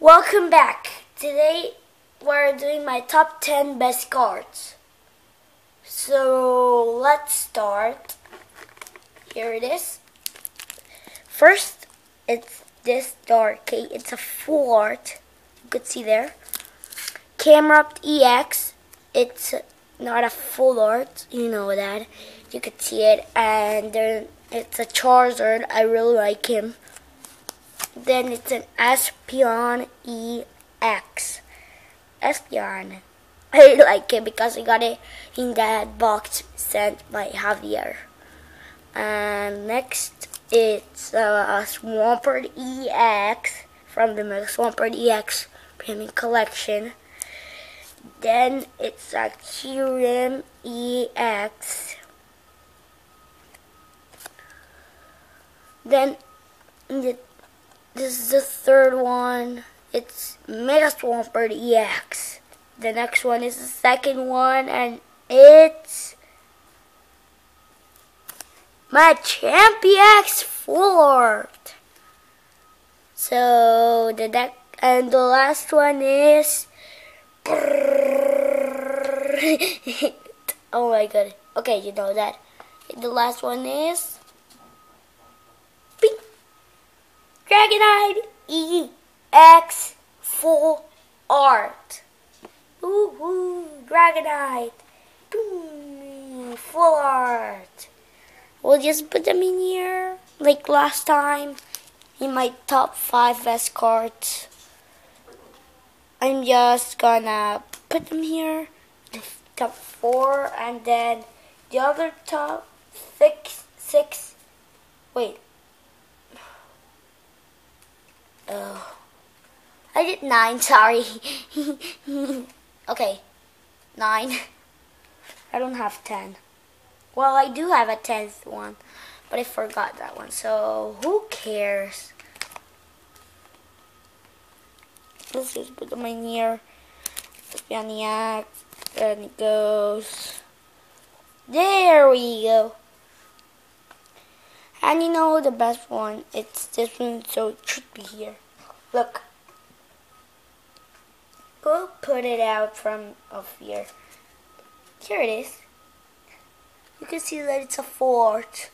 Welcome back. Today we're doing my top 10 best cards. So let's start. Here it is. First, it's this dark K. It's a full art. You could see there. Camerupt EX. It's not a full art. You know that. You could see it. And there, it's a Charizard. I really like him. Then it's an Espeon EX. Espeon. I like it because I got it in that box sent by Javier. And next it's a Swampert EX from the Swampert EX Premium Collection. Then it's a Kyurem EX. Then the this is the third one. It's Mega Swampert EX. The next one is the second one, and it's my Champions Fort. So the deck and the last one is oh my god. Okay, you know that. The last one is Dragonite EX Full Art. Woohoo! Dragonite. Boom! Full Art. We'll just put them in here like last time in my top 5 best cards. I'm just gonna put them here, the top 4, and then the other top 6, six wait, Oh. I did nine, sorry. okay. Nine. I don't have ten. Well, I do have a tenth one, but I forgot that one, so who cares? Let's just put them in here. Spioniac, and it goes. There we go. And you know the best one, it's this one, so it should be here. Look. Go put it out from up here. Here it is. You can see that it's a fort.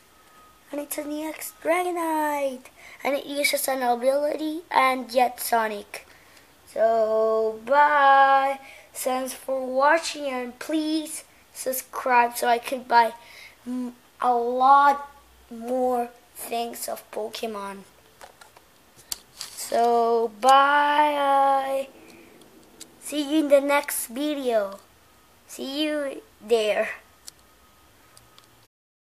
And it's an EX Dragonite. And it uses an ability and Jet Sonic. So, bye. Thanks for watching and please subscribe so I can buy a lot more things of Pokemon. So, bye. See you in the next video. See you there.